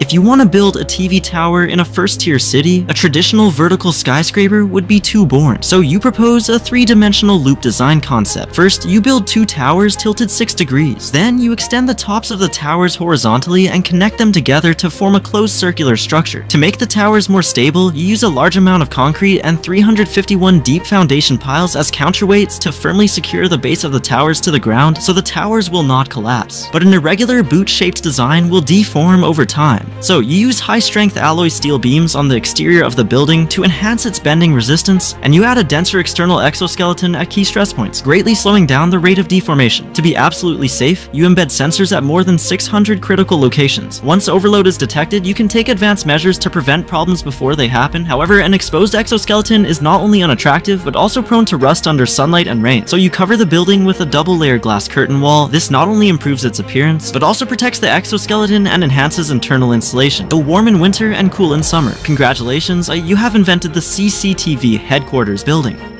If you want to build a TV tower in a first-tier city, a traditional vertical skyscraper would be too boring. So you propose a three-dimensional loop design concept. First, you build two towers tilted 6 degrees. Then, you extend the tops of the towers horizontally and connect them together to form a closed circular structure. To make the towers more stable, you use a large amount of concrete and 351 deep foundation piles as counterweights to firmly secure the base of the towers to the ground so the towers will not collapse. But an irregular boot-shaped design will deform over time. So you use high-strength alloy steel beams on the exterior of the building to enhance its bending resistance, and you add a denser external exoskeleton at key stress points, greatly slowing down the rate of deformation. To be absolutely safe, you embed sensors at more than 600 critical locations. Once overload is detected, you can take advanced measures to prevent problems before they happen. However, an exposed exoskeleton is not only unattractive, but also prone to rust under sunlight and rain. So you cover the building with a double-layered glass curtain wall. This not only improves its appearance, but also protects the exoskeleton and enhances internal insulation. Go warm in winter and cool in summer. Congratulations, uh, you have invented the CCTV headquarters building.